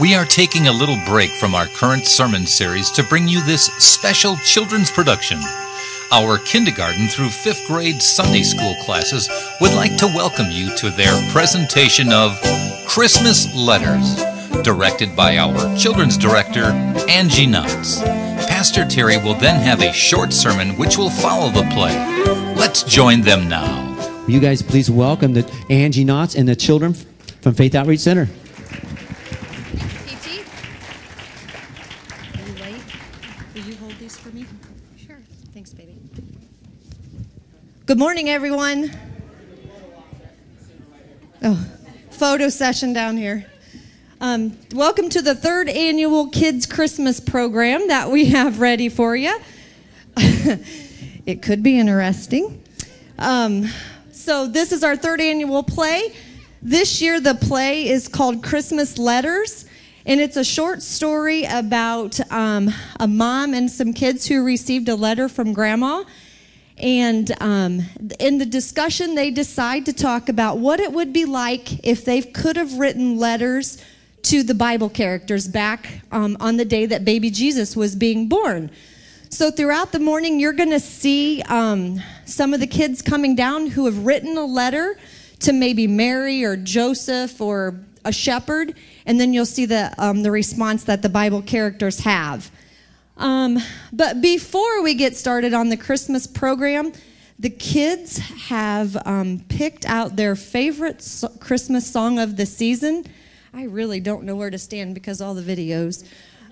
We are taking a little break from our current sermon series to bring you this special children's production. Our kindergarten through fifth grade Sunday school classes would like to welcome you to their presentation of Christmas Letters, directed by our children's director, Angie Notz. Pastor Terry will then have a short sermon which will follow the play. Let's join them now. You guys please welcome the Angie Notz and the children from Faith Outreach Center. PT? Are you late? Will you hold these for me? Sure. Thanks, baby. Good morning, everyone. Oh, photo session down here. Um, welcome to the third annual Kids Christmas program that we have ready for you. it could be interesting. Um, so, this is our third annual play. This year, the play is called Christmas Letters, and it's a short story about um, a mom and some kids who received a letter from grandma. And um, in the discussion, they decide to talk about what it would be like if they could have written letters to the Bible characters back um, on the day that baby Jesus was being born. So, throughout the morning, you're going to see um, some of the kids coming down who have written a letter to maybe Mary or Joseph or a shepherd, and then you'll see the, um, the response that the Bible characters have. Um, but before we get started on the Christmas program, the kids have um, picked out their favorite so- Christmas song of the season. I really don't know where to stand because all the videos.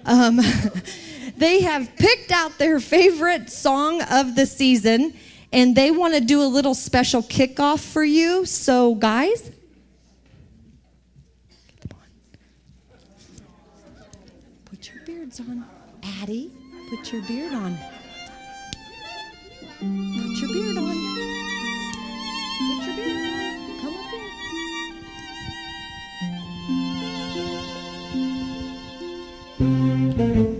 Um, they have picked out their favorite song of the season and they want to do a little special kickoff for you. So, guys, put your beards on. Addie, put your beard on. Put your beard on. Put your beard on. Come up here.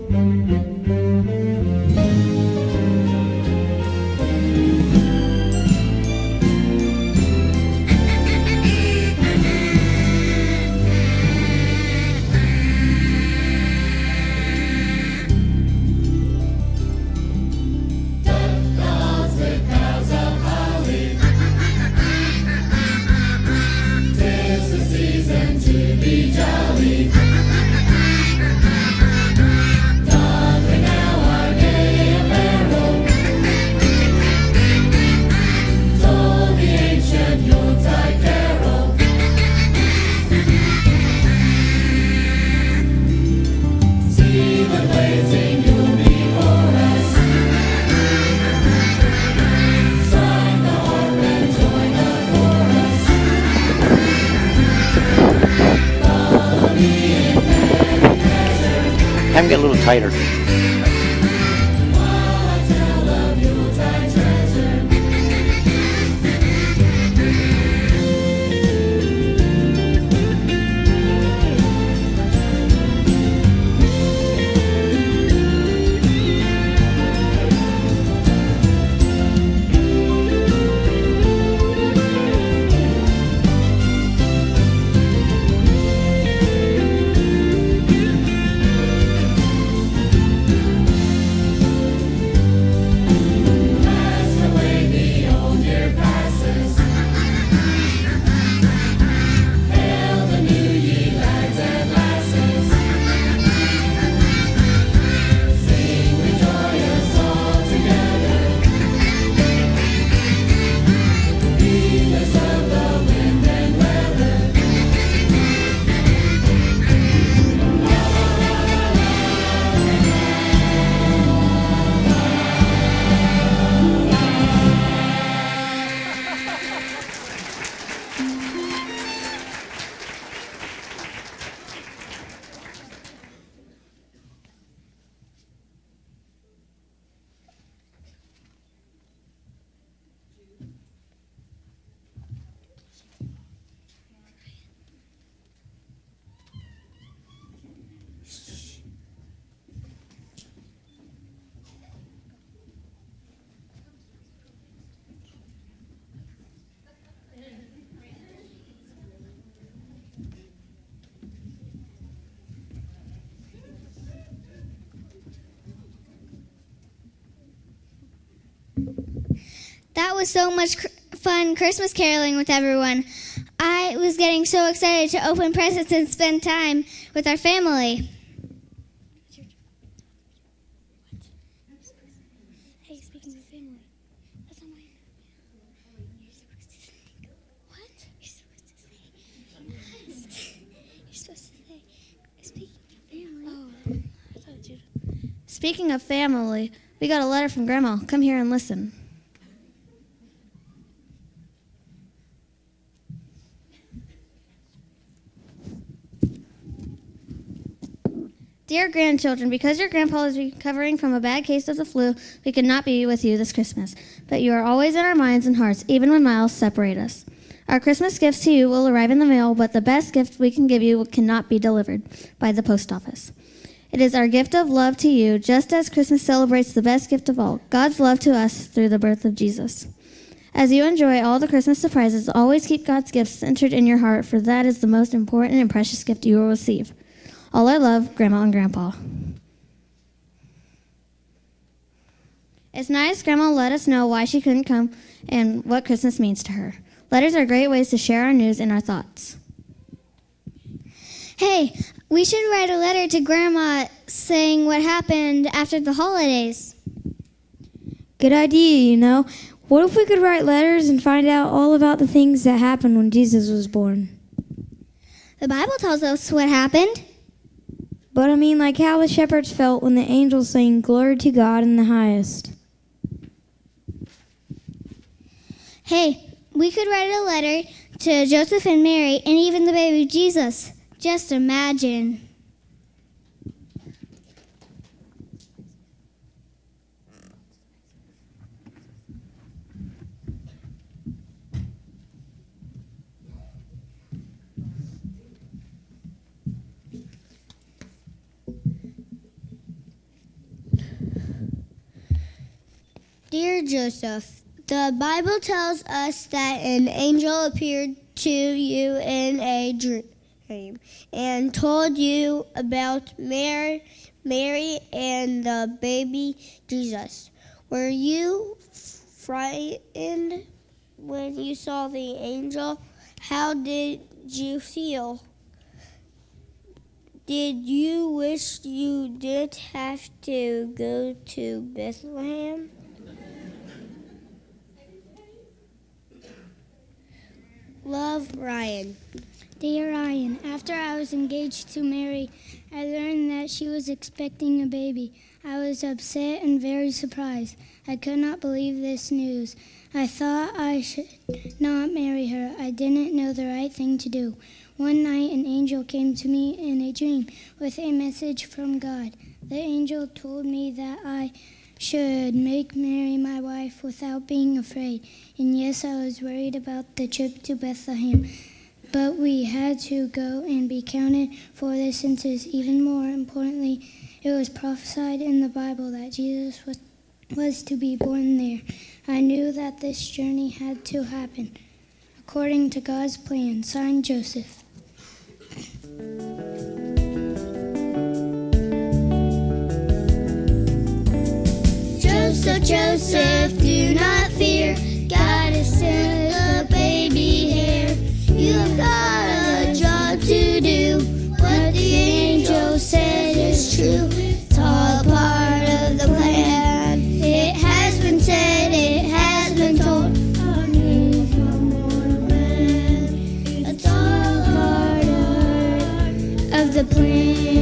little tighter. Was so much cr- fun Christmas caroling with everyone. I was getting so excited to open presents and spend time with our family. Speaking of family, we got a letter from Grandma. Come here and listen. Dear grandchildren, because your grandpa is recovering from a bad case of the flu, we could not be with you this Christmas. But you are always in our minds and hearts, even when miles separate us. Our Christmas gifts to you will arrive in the mail, but the best gift we can give you cannot be delivered by the post office. It is our gift of love to you, just as Christmas celebrates the best gift of all God's love to us through the birth of Jesus. As you enjoy all the Christmas surprises, always keep God's gifts centered in your heart, for that is the most important and precious gift you will receive. All I love, Grandma and Grandpa. It's nice Grandma let us know why she couldn't come and what Christmas means to her. Letters are great ways to share our news and our thoughts. Hey, we should write a letter to Grandma saying what happened after the holidays. Good idea, you know. What if we could write letters and find out all about the things that happened when Jesus was born? The Bible tells us what happened. But I mean, like how the shepherds felt when the angels sang, Glory to God in the highest. Hey, we could write a letter to Joseph and Mary and even the baby Jesus. Just imagine. Dear Joseph, the Bible tells us that an angel appeared to you in a dream and told you about Mary, Mary and the baby Jesus. Were you frightened when you saw the angel? How did you feel? Did you wish you did have to go to Bethlehem? Love, Ryan. Dear Ryan, after I was engaged to Mary, I learned that she was expecting a baby. I was upset and very surprised. I could not believe this news. I thought I should not marry her. I didn't know the right thing to do. One night, an angel came to me in a dream with a message from God. The angel told me that I should make Mary my wife without being afraid. And yes, I was worried about the trip to Bethlehem. But we had to go and be counted for the census. Even more importantly, it was prophesied in the Bible that Jesus was, was to be born there. I knew that this journey had to happen according to God's plan. Signed Joseph. Joseph, Joseph, do not fear. God has sent the baby here. You've got a job to do. What the angel said is true. It's all part of the plan. It has been said, it has been told. It's all part of the plan.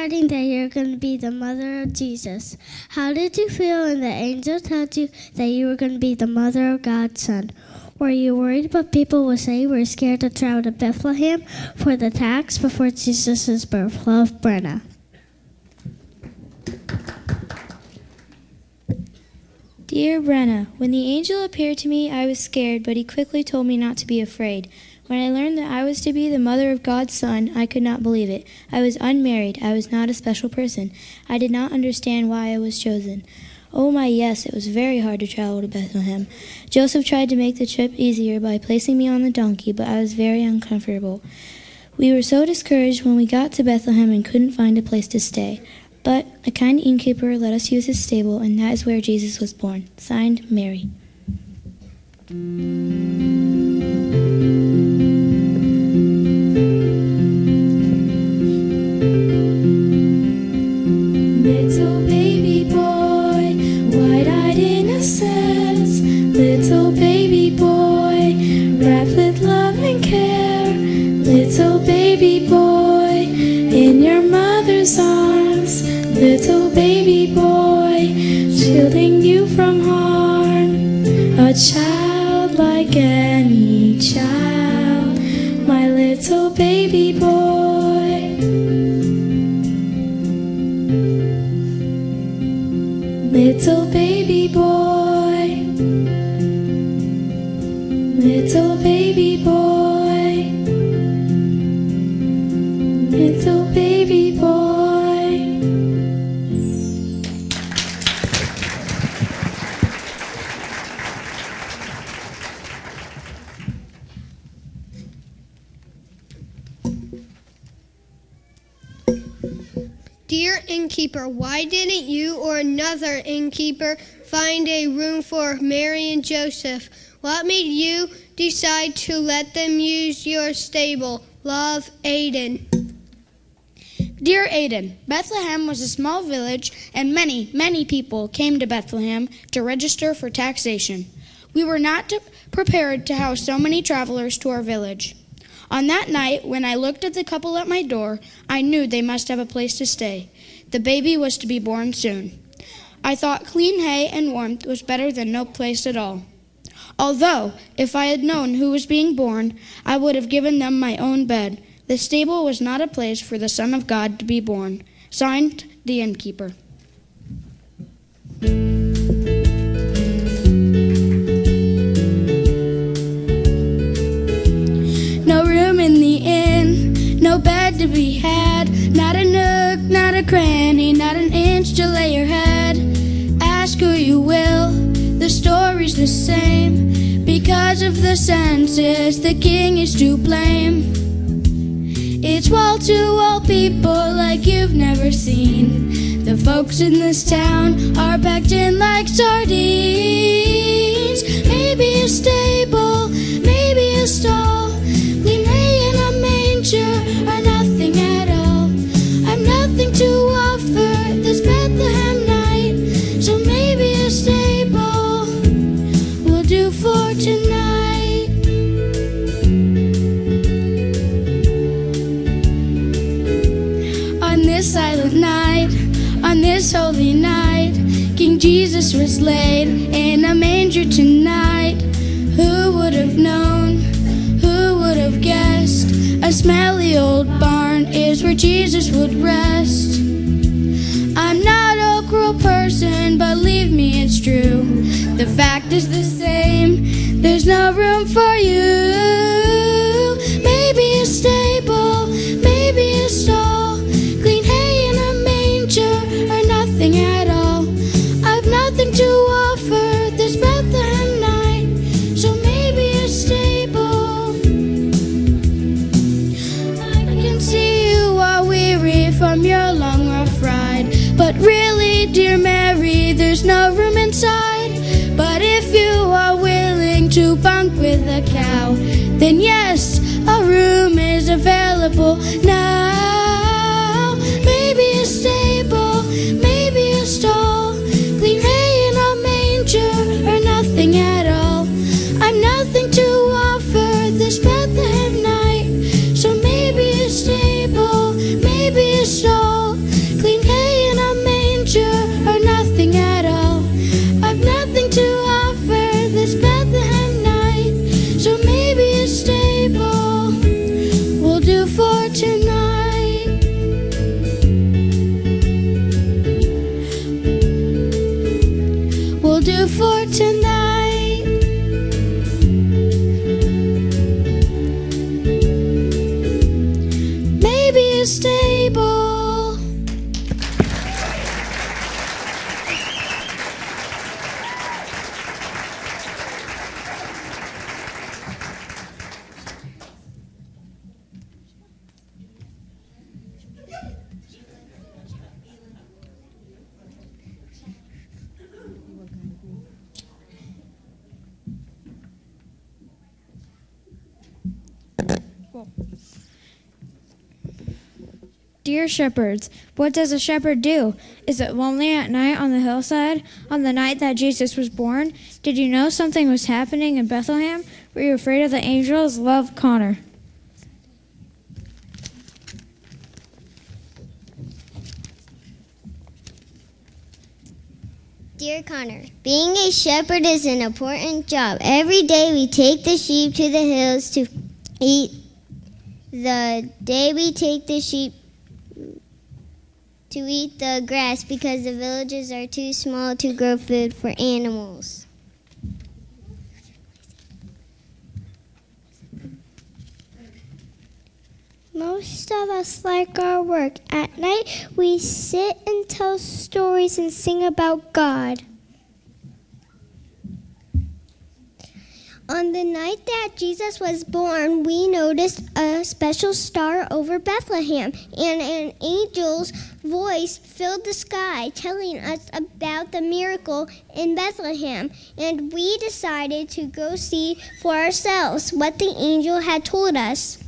How exciting that you're going to be the mother of Jesus. How did you feel when the angel told you that you were going to be the mother of God's Son? Were you worried what people would say? Were you scared to travel to Bethlehem for the tax before Jesus' birth? Love, Brenna. Dear Brenna, when the angel appeared to me, I was scared, but he quickly told me not to be afraid. When I learned that I was to be the mother of God's Son, I could not believe it. I was unmarried. I was not a special person. I did not understand why I was chosen. Oh my yes, it was very hard to travel to Bethlehem. Joseph tried to make the trip easier by placing me on the donkey, but I was very uncomfortable. We were so discouraged when we got to Bethlehem and couldn't find a place to stay. But a kind innkeeper let us use his stable, and that is where Jesus was born. Signed, Mary. A child like any child, my little baby boy. Little baby boy, innkeeper, why didn't you or another innkeeper find a room for Mary and Joseph? What made you decide to let them use your stable? Love, Aiden. Dear Aiden, Bethlehem was a small village, and many, many people came to Bethlehem to register for taxation. We were not to- prepared to house so many travelers to our village. On that night, when I looked at the couple at my door, I knew they must have a place to stay. The baby was to be born soon. I thought clean hay and warmth was better than no place at all. Although, if I had known who was being born, I would have given them my own bed. The stable was not a place for the Son of God to be born. Signed, the innkeeper. No bed to be had, not a nook, not a cranny, not an inch to lay your head. Ask who you will, the story's the same. Because of the census, the king is to blame. It's wall to wall people like you've never seen. The folks in this town are packed in like sardines. Maybe a stable, maybe a stall. Clean hay in a manger, or nothing at all. I've nothing to offer this Bethlehem night, so maybe a stable will do for tonight. On this silent night, on this holy night, King Jesus was laid in a manger tonight. Who would have known? A smelly old barn is where Jesus would rest. I'm not a cruel person, believe me, it's true. The fact is the same, there's no room for you. Maybe a stable, maybe a stall, clean hay in a manger, or nothing at with a cow, Dear shepherds, what does a shepherd do? Is it lonely at night on the hillside? On the night that Jesus was born? Did you know something was happening in Bethlehem? Were you afraid of the angels? Love Connor. Dear Connor, being a shepherd is an important job. Every day we take the sheep to the hills to eat. The day we take the sheep to eat the grass because the villages are too small to grow food for animals. Most of us like our work. At night, we sit and tell stories and sing about God. On the night that Jesus was born, we noticed a special star over Bethlehem, and an angel's voice filled the sky telling us about the miracle in Bethlehem. And we decided to go see for ourselves what the angel had told us.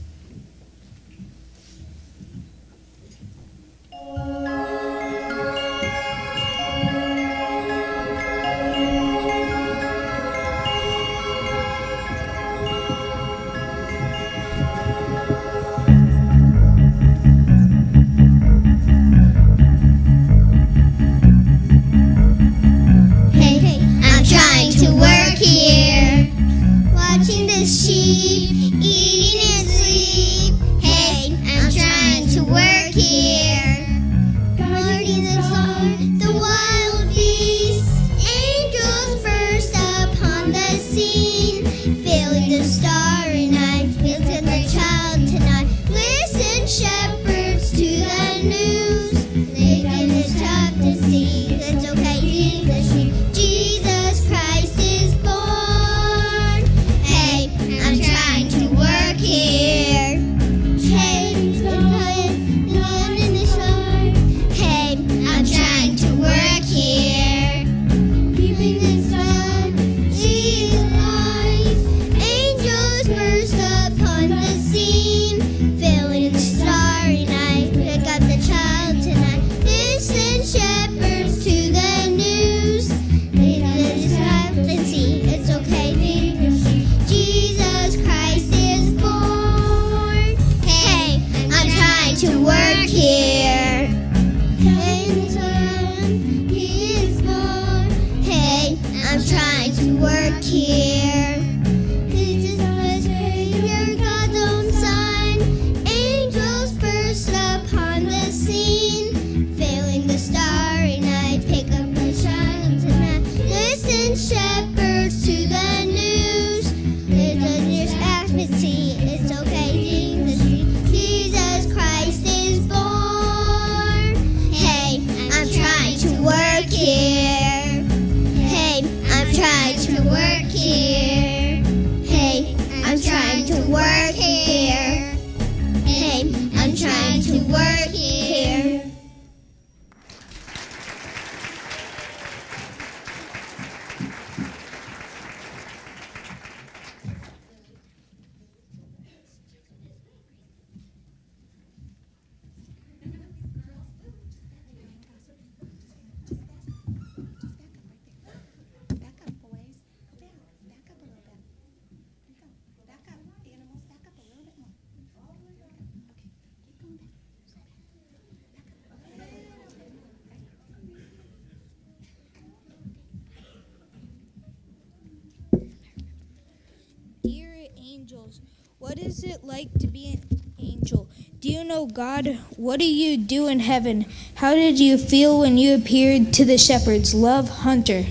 What is it like to be an angel? Do you know God? What do you do in heaven? How did you feel when you appeared to the shepherds? Love Hunter.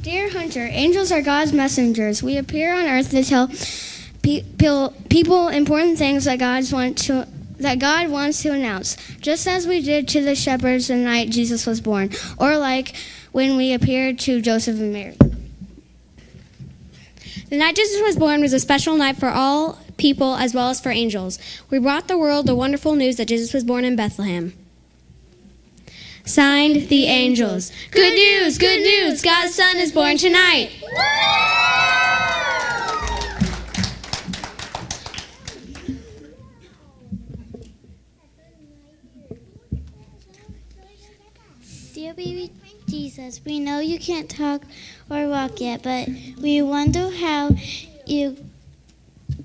Dear Hunter, angels are God's messengers. We appear on earth to tell people important things that to that God wants to announce, just as we did to the shepherds the night Jesus was born, or like when we appeared to Joseph and Mary. The night Jesus was born was a special night for all people as well as for angels. We brought the world the wonderful news that Jesus was born in Bethlehem. Signed, the angels. Good news, good news, God's Son is born tonight. Dear baby Jesus, we know you can't talk or walk yet, but we wonder how you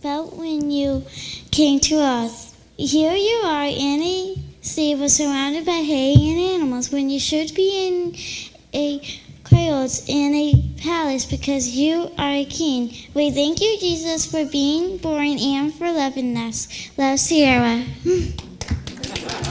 felt when you came to us. Here you are in a stable surrounded by hay and animals when you should be in a cradles in a palace because you are a king. We thank you, Jesus, for being born and for loving us. Love, Sierra.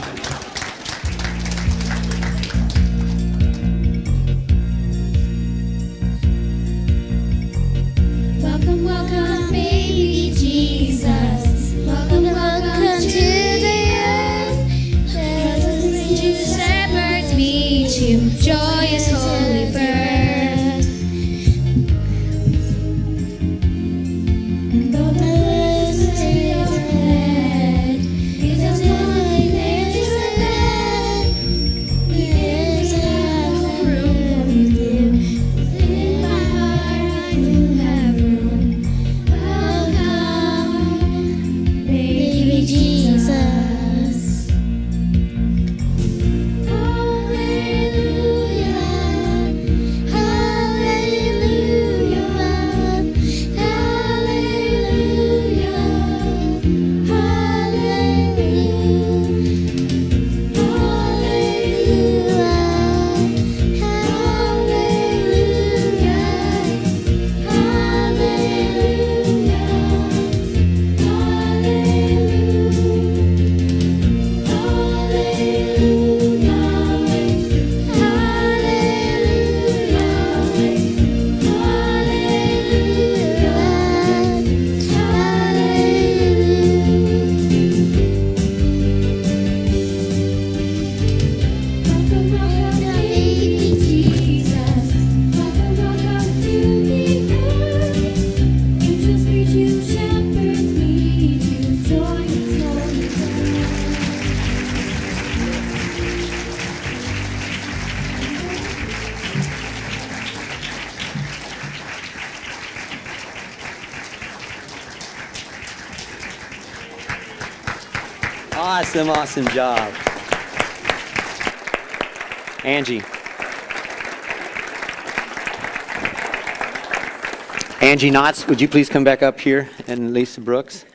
Awesome, awesome job. Angie. Angie Notz, would you please come back up here? And Lisa Brooks.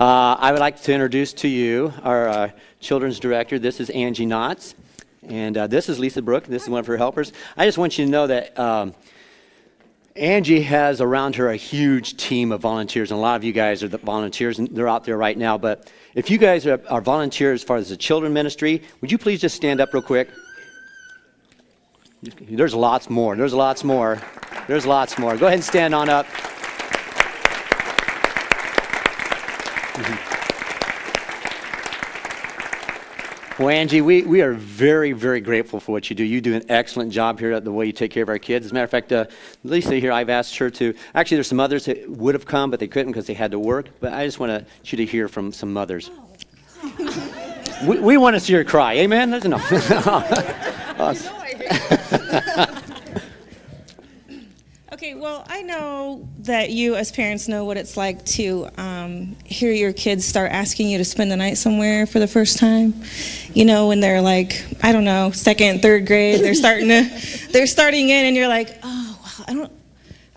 Uh, I would like to introduce to you our uh, children's director. This is Angie Notz. And uh, this is Lisa Brooks. This is one of her helpers. I just want you to know that um, Angie has around her a huge team of volunteers, and a lot of you guys are the volunteers, and they're out there right now. But if you guys are, are volunteers as far as the children ministry, would you please just stand up real quick? There's lots more. There's lots more. There's lots more. Go ahead and stand on up. Well, Angie, we, we are very, very grateful for what you do. You do an excellent job here at the way you take care of our kids. As a matter of fact, uh, Lisa here, I've asked her to. Actually, there's some others that would have come, but they couldn't because they had to work. But I just want you to hear from some mothers. we, we want to see her cry. Amen? There's enough. Awesome. Well, I know that you, as parents, know what it's like to um, hear your kids start asking you to spend the night somewhere for the first time. You know, when they're like, I don't know, second, third grade, they're starting to, they're starting in, and you're like, oh, well, I don't,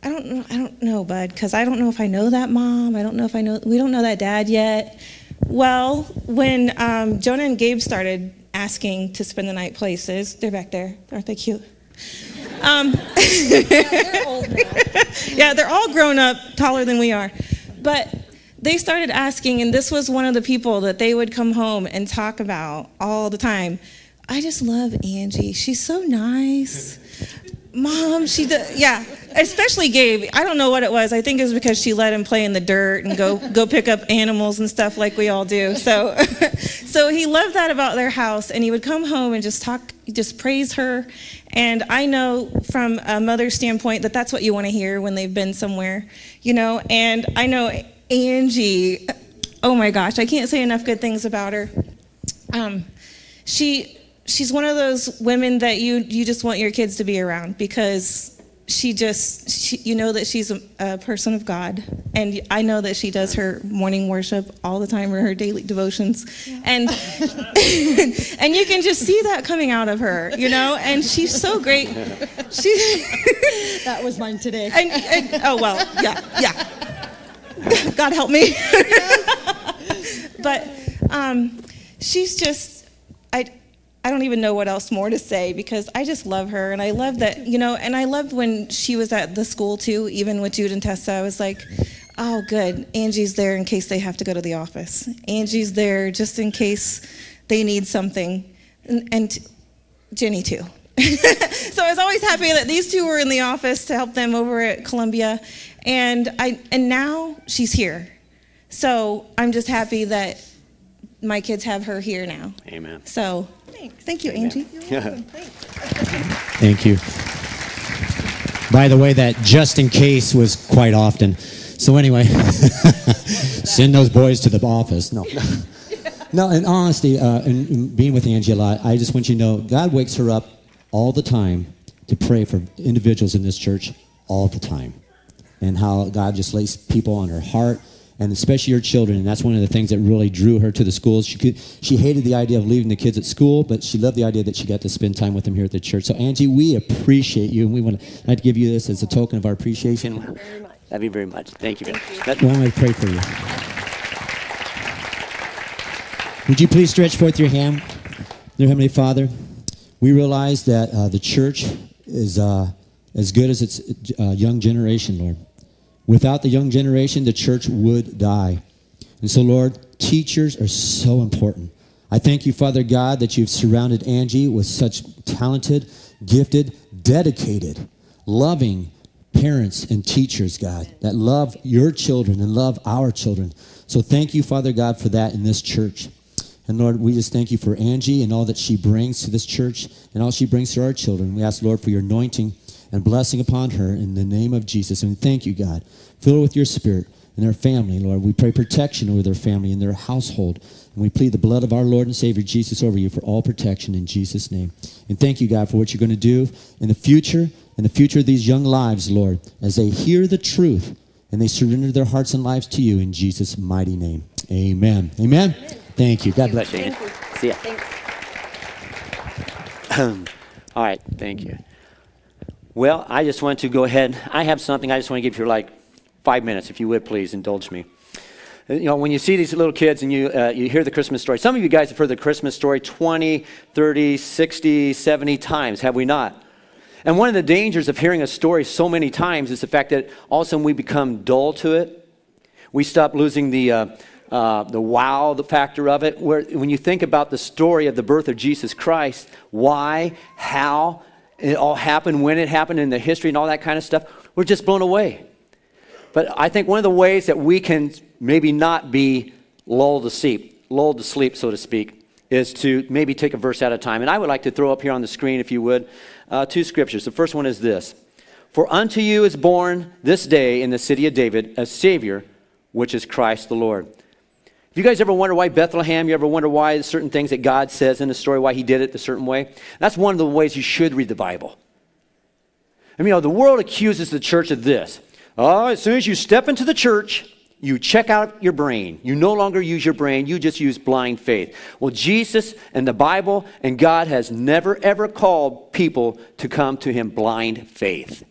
I don't know, I don't know, bud, because I don't know if I know that mom. I don't know if I know, we don't know that dad yet. Well, when um, Jonah and Gabe started asking to spend the night places, they're back there, aren't they cute? Um, yeah, they're all grown up, taller than we are. But they started asking, and this was one of the people that they would come home and talk about all the time. I just love Angie. She's so nice. Mom, she does, yeah. especially Gabe. I don't know what it was. I think it was because she let him play in the dirt and go go pick up animals and stuff like we all do. So, so he loved that about their house, and he would come home and just talk, just praise her. And I know from a mother's standpoint that that's what you want to hear when they've been somewhere, you know. And I know Angie. Oh my gosh, I can't say enough good things about her. Um, she she's one of those women that you you just want your kids to be around because she just she, you know that she's a, a, person of god. And i know that she does her morning worship all the time or her daily devotions. Yeah. and and you can just see that coming out of her you know? And she's so great. She that was mine today. And, and, oh well yeah yeah. God help me. But um, she's just i I don't even know what else more to say because I just love her and I love that, you know, and I loved when she was at the school too, even with Jude and Tessa. I was like, oh, good. Angie's there in case they have to go to the office. Angie's there just in case they need something. And, and Jenny too. so I was always happy that these two were in the office to help them over at Columbia. And I and now she's here. So I'm just happy that my kids have her here now. Amen. So Thanks. Thank you, Angie. Yeah. Thank you. By the way, that just in case was quite often. So anyway, send those boys to the office. No. No, in honesty, uh, and being with Angie a lot, I just want you to know God wakes her up all the time to pray for individuals in this church all the time. And how God just lays people on her heart and especially your children. And that's one of the things that really drew her to the schools. She could, she hated the idea of leaving the kids at school, but she loved the idea that she got to spend time with them here at the church. So Angie, we appreciate you, and we want to I'd give you this as a token of our appreciation. Love you very much. Thank you. Thank you. Why don't I pray for you? Would you please stretch forth your hand, dear Heavenly Father? We realize that uh, the church is uh, as good as its uh, young generation, Lord. Without the young generation, the church would die. And so, Lord, teachers are so important. I thank you, Father God, that you've surrounded Angie with such talented, gifted, dedicated, loving parents and teachers, God, that love your children and love our children. So thank you, Father God, for that in this church. And Lord, we just thank you for Angie and all that she brings to this church and all she brings to our children. We ask, Lord, for your anointing and blessing upon her in the name of Jesus. And thank you, God. Fill her with your spirit and their family, Lord. We pray protection over their family and their household. And we plead the blood of our Lord and Savior Jesus over you for all protection in Jesus' name. And thank you, God, for what you're going to do in the future, in the future of these young lives, Lord, as they hear the truth and they surrender their hearts and lives to you in Jesus' mighty name. Amen. Amen. Amen. Thank you. God bless you. you. See ya. all right. Thank you. Well, I just want to go ahead. I have something I just want to give you like five minutes, if you would please indulge me. Uh, you know, when you see these little kids and you, uh, you hear the Christmas story, some of you guys have heard the Christmas story 20, 30, 60, 70 times, have we not? And one of the dangers of hearing a story so many times is the fact that all of a sudden we become dull to it. We stop losing the, uh, uh, the wow the factor of it. Where, when you think about the story of the birth of Jesus Christ, why, how, it all happened, when it happened, in the history and all that kind of stuff, we're just blown away. But I think one of the ways that we can maybe not be lulled to sleep, lulled to sleep, so to speak, is to maybe take a verse at a time. And I would like to throw up here on the screen, if you would, uh, two scriptures. The first one is this For unto you is born this day in the city of David a Savior, which is Christ the Lord. If you guys ever wonder why Bethlehem, you ever wonder why certain things that God says in the story, why He did it a certain way? That's one of the ways you should read the Bible. I mean, you know, the world accuses the church of this. Oh, as soon as you step into the church, you check out your brain. You no longer use your brain, you just use blind faith. Well, Jesus and the Bible and God has never, ever called people to come to Him blind faith.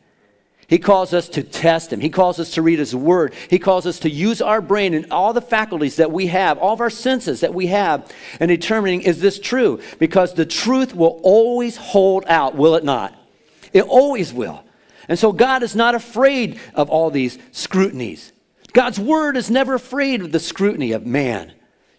He calls us to test Him. He calls us to read His Word. He calls us to use our brain and all the faculties that we have, all of our senses that we have, in determining is this true? Because the truth will always hold out, will it not? It always will. And so God is not afraid of all these scrutinies. God's Word is never afraid of the scrutiny of man.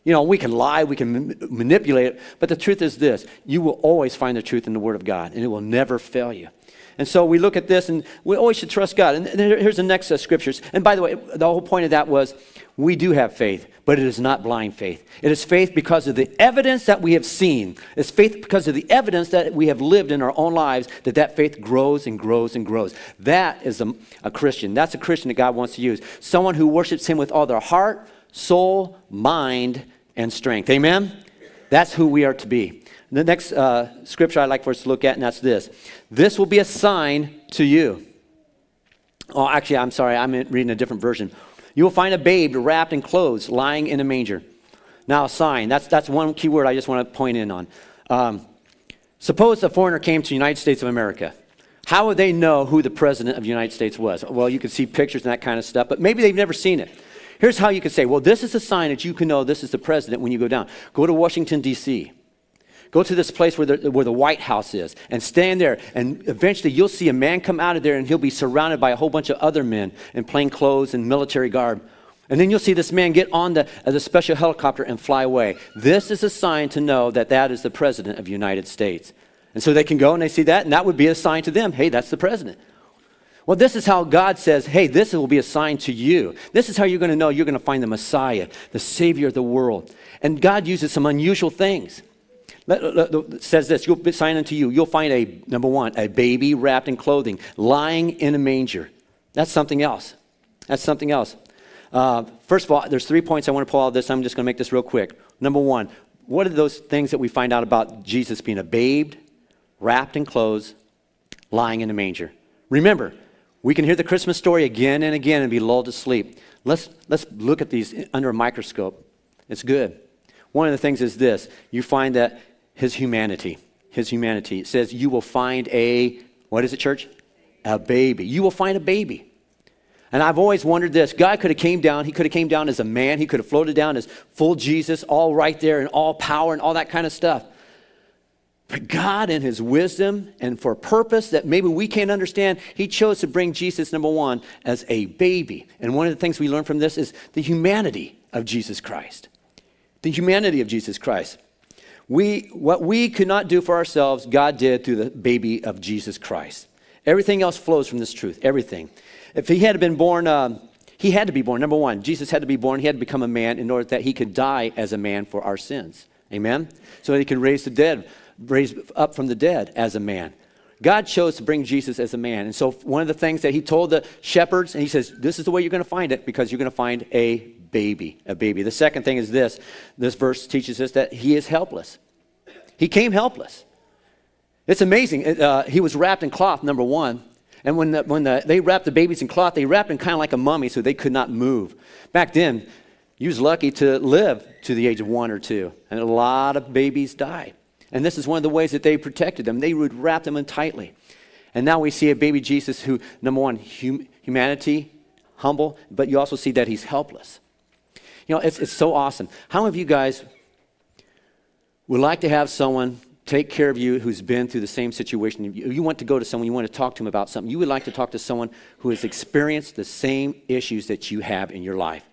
You know, we can lie, we can manipulate it, but the truth is this you will always find the truth in the Word of God, and it will never fail you. And so we look at this and we always should trust God. And here's the next uh, scriptures. And by the way, the whole point of that was we do have faith, but it is not blind faith. It is faith because of the evidence that we have seen. It's faith because of the evidence that we have lived in our own lives that that faith grows and grows and grows. That is a, a Christian. That's a Christian that God wants to use. Someone who worships Him with all their heart, soul, mind, and strength. Amen? That's who we are to be. The next uh, scripture I'd like for us to look at, and that's this. This will be a sign to you. Oh, actually, I'm sorry, I'm reading a different version. You will find a babe wrapped in clothes, lying in a manger. Now, a sign. That's, that's one key word I just want to point in on. Um, suppose a foreigner came to the United States of America. How would they know who the president of the United States was? Well, you could see pictures and that kind of stuff, but maybe they've never seen it. Here's how you could say, well, this is a sign that you can know this is the president when you go down. Go to Washington, D.C. Go to this place where the, where the White House is and stand there. And eventually you'll see a man come out of there and he'll be surrounded by a whole bunch of other men in plain clothes and military garb. And then you'll see this man get on the, uh, the special helicopter and fly away. This is a sign to know that that is the president of the United States. And so they can go and they see that, and that would be a sign to them hey, that's the president. Well, this is how God says, hey, this will be a sign to you. This is how you're going to know you're going to find the Messiah, the Savior of the world. And God uses some unusual things says this you'll sign unto you. You'll find a number one a baby wrapped in clothing lying in a manger. That's something else. That's something else. Uh, first of all there's three points i want to pull out of this. I'm just going to make this real quick. Number one what are those things that we find out about jesus being a babe wrapped in clothes lying in a manger? Remember we can hear the christmas story again and again and be lulled to sleep. Let's let's look at these under a microscope. It's good. One of the things is this. You find that his humanity. His humanity. It says, You will find a, what is it, church? A baby. You will find a baby. And I've always wondered this. God could have came down. He could have came down as a man. He could have floated down as full Jesus, all right there, and all power and all that kind of stuff. But God, in His wisdom and for a purpose that maybe we can't understand, He chose to bring Jesus, number one, as a baby. And one of the things we learn from this is the humanity of Jesus Christ. The humanity of Jesus Christ. We, what we could not do for ourselves, God did through the baby of Jesus Christ. Everything else flows from this truth. Everything. If he had been born, um, he had to be born. Number one, Jesus had to be born. He had to become a man in order that he could die as a man for our sins. Amen? So that he could raise the dead, raise up from the dead as a man. God chose to bring Jesus as a man. And so one of the things that he told the shepherds, and he says, this is the way you're going to find it because you're going to find a baby, a baby. The second thing is this this verse teaches us that he is helpless. He came helpless. It's amazing. Uh, he was wrapped in cloth, number one. And when, the, when the, they wrapped the babies in cloth, they wrapped them kind of like a mummy so they could not move. Back then, you was lucky to live to the age of one or two. And a lot of babies died. And this is one of the ways that they protected them. They would wrap them in tightly. And now we see a baby Jesus who, number one, hum, humanity, humble, but you also see that he's helpless. You know, it's, it's so awesome. How many of you guys would like to have someone take care of you who's been through the same situation? You want to go to someone, you want to talk to them about something. You would like to talk to someone who has experienced the same issues that you have in your life.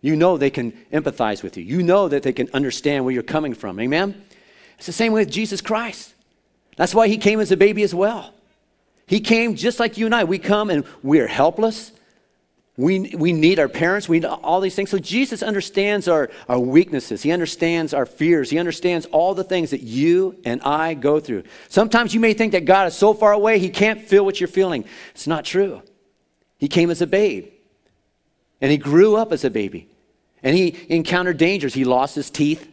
You know they can empathize with you. You know that they can understand where you're coming from. Amen? It's the same way with Jesus Christ. That's why he came as a baby as well. He came just like you and I. We come and we're helpless. We, we need our parents. We need all these things. So Jesus understands our, our weaknesses. He understands our fears. He understands all the things that you and I go through. Sometimes you may think that God is so far away, he can't feel what you're feeling. It's not true. He came as a babe, and he grew up as a baby, and he encountered dangers. He lost his teeth.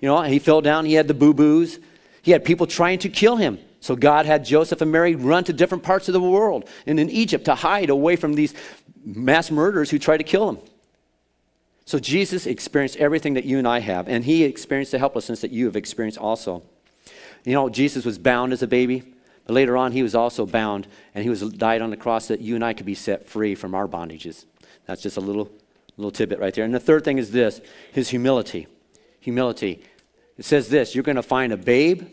You know, he fell down. He had the boo boos. He had people trying to kill him. So God had Joseph and Mary run to different parts of the world and in Egypt to hide away from these mass murderers who tried to kill him. So Jesus experienced everything that you and I have, and he experienced the helplessness that you have experienced also. You know, Jesus was bound as a baby, but later on he was also bound, and he was died on the cross that you and I could be set free from our bondages. That's just a little little tidbit right there. And the third thing is this: his humility. Humility. It says this: you're going to find a babe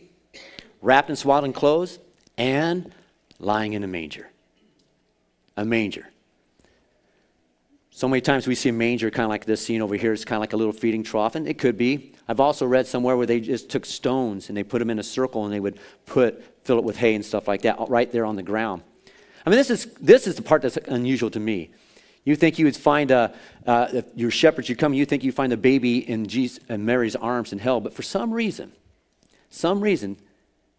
wrapped in swaddling clothes and lying in a manger. A manger. So many times we see a manger kind of like this scene over here. It's kind of like a little feeding trough, and it could be. I've also read somewhere where they just took stones and they put them in a circle and they would put fill it with hay and stuff like that right there on the ground. I mean, this is, this is the part that's unusual to me. You think you would find a, uh, your shepherds, you come, you think you find a baby in, Jesus, in Mary's arms in hell, but for some reason, some reason,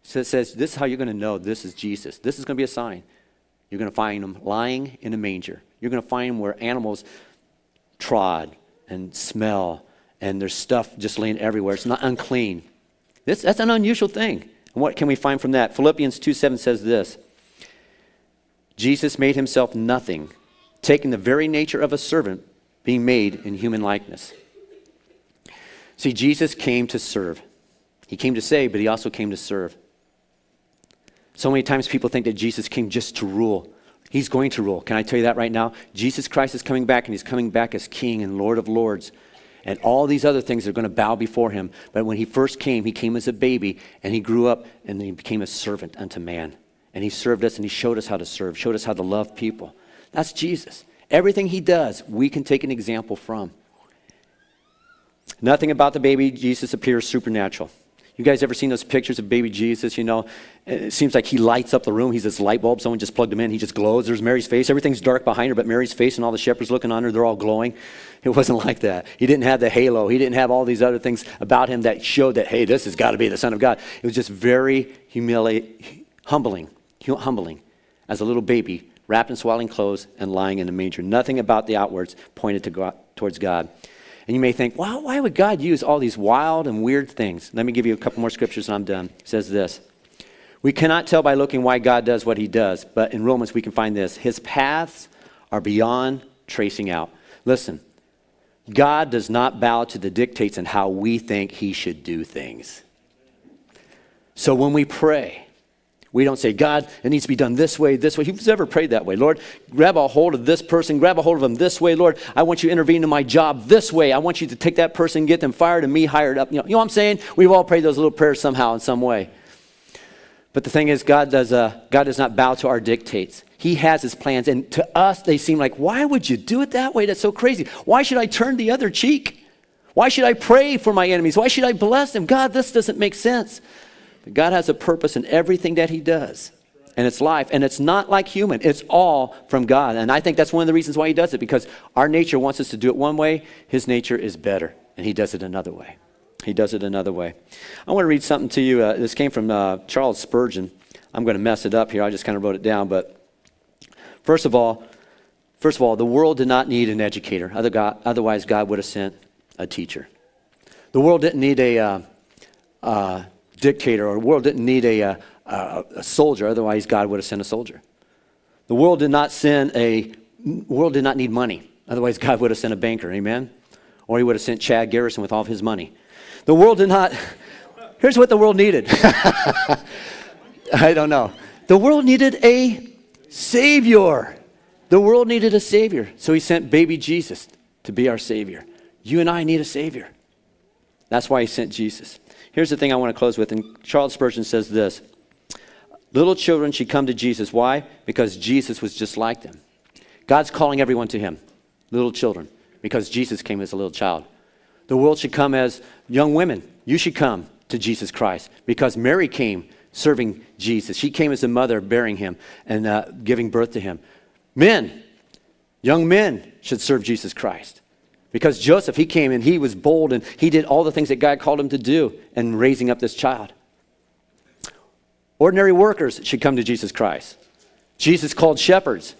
it says this is how you're going to know this is Jesus. This is going to be a sign. You're going to find him lying in a manger. You're going to find where animals trod and smell, and there's stuff just laying everywhere. It's not unclean. This, that's an unusual thing. And what can we find from that? Philippians 2 7 says this Jesus made himself nothing, taking the very nature of a servant, being made in human likeness. See, Jesus came to serve. He came to save, but he also came to serve. So many times people think that Jesus came just to rule. He's going to rule. Can I tell you that right now? Jesus Christ is coming back, and he's coming back as King and Lord of Lords. And all these other things are going to bow before him. But when he first came, he came as a baby, and he grew up, and he became a servant unto man and he served us and he showed us how to serve, showed us how to love people. That's Jesus. Everything he does, we can take an example from. Nothing about the baby Jesus appears supernatural. You guys ever seen those pictures of baby Jesus? You know, it seems like he lights up the room. He's this light bulb. Someone just plugged him in. He just glows. There's Mary's face. Everything's dark behind her, but Mary's face and all the shepherds looking on her, they're all glowing. It wasn't like that. He didn't have the halo. He didn't have all these other things about him that showed that, hey, this has got to be the Son of God. It was just very humbling humbling as a little baby, wrapped in swaddling clothes and lying in a manger. Nothing about the outwards pointed to God, towards God. And you may think, wow, why would God use all these wild and weird things? Let me give you a couple more scriptures and I'm done. It says this We cannot tell by looking why God does what he does, but in Romans we can find this His paths are beyond tracing out. Listen, God does not bow to the dictates and how we think he should do things. So when we pray, we don't say, God, it needs to be done this way, this way. Who's ever prayed that way? Lord, grab a hold of this person, grab a hold of them this way. Lord, I want you to intervene in my job this way. I want you to take that person, get them fired, and me hired up. You know, you know what I'm saying? We've all prayed those little prayers somehow in some way. But the thing is, God does, uh, God does not bow to our dictates. He has his plans. And to us, they seem like, why would you do it that way? That's so crazy. Why should I turn the other cheek? Why should I pray for my enemies? Why should I bless them? God, this doesn't make sense. God has a purpose in everything that He does. And it's life. And it's not like human. It's all from God. And I think that's one of the reasons why He does it, because our nature wants us to do it one way. His nature is better. And He does it another way. He does it another way. I want to read something to you. Uh, this came from uh, Charles Spurgeon. I'm going to mess it up here. I just kind of wrote it down. But first of all, first of all, the world did not need an educator. Otherwise, God would have sent a teacher. The world didn't need a uh, uh dictator or the world didn't need a, uh, a, a soldier, otherwise, God would have sent a soldier. The world did not send a world did not need money. Otherwise, God would have sent a banker, amen? Or he would have sent Chad Garrison with all of his money. The world did not, here's what the world needed. I don't know. The world needed a Savior. The world needed a Savior. So he sent baby Jesus to be our Savior. You and I need a Savior. That's why he sent Jesus. Here's the thing I want to close with, and Charles Spurgeon says this Little children should come to Jesus. Why? Because Jesus was just like them. God's calling everyone to him, little children, because Jesus came as a little child. The world should come as young women. You should come to Jesus Christ because Mary came serving Jesus. She came as a mother bearing him and uh, giving birth to him. Men, young men should serve Jesus Christ. Because Joseph, he came and he was bold and he did all the things that God called him to do in raising up this child. Ordinary workers should come to Jesus Christ. Jesus called shepherds.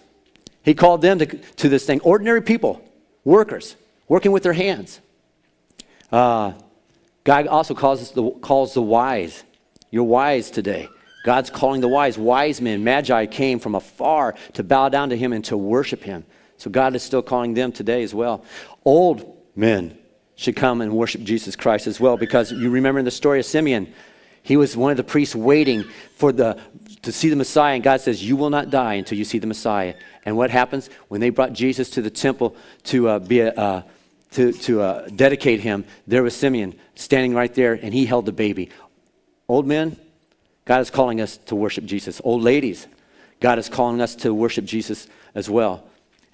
He called them to, to this thing. Ordinary people, workers, working with their hands. Uh, God also calls the, calls the wise. You're wise today. God's calling the wise. Wise men, magi, came from afar to bow down to him and to worship him. So God is still calling them today as well. Old men should come and worship Jesus Christ as well because you remember in the story of Simeon, he was one of the priests waiting for the to see the Messiah, and God says, "You will not die until you see the Messiah." And what happens when they brought Jesus to the temple to uh, be a, uh, to, to uh, dedicate him? There was Simeon standing right there, and he held the baby. Old men, God is calling us to worship Jesus. Old ladies, God is calling us to worship Jesus as well.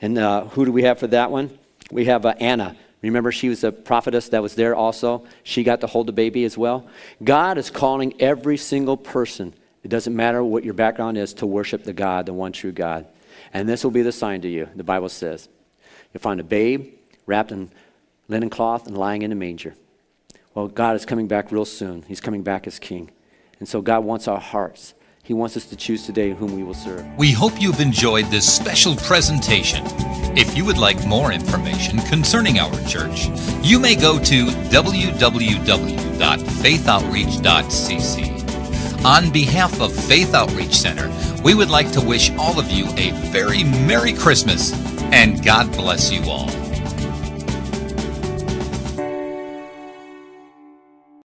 And uh, who do we have for that one? We have uh, Anna. Remember, she was a prophetess that was there also. She got to hold the baby as well. God is calling every single person, It doesn't matter what your background is to worship the God, the one true God. And this will be the sign to you, the Bible says. You'll find a babe wrapped in linen cloth and lying in a manger. Well, God is coming back real soon. He's coming back as king. And so God wants our hearts. He wants us to choose today whom we will serve. We hope you've enjoyed this special presentation. If you would like more information concerning our church, you may go to www.faithoutreach.cc. On behalf of Faith Outreach Center, we would like to wish all of you a very Merry Christmas and God bless you all.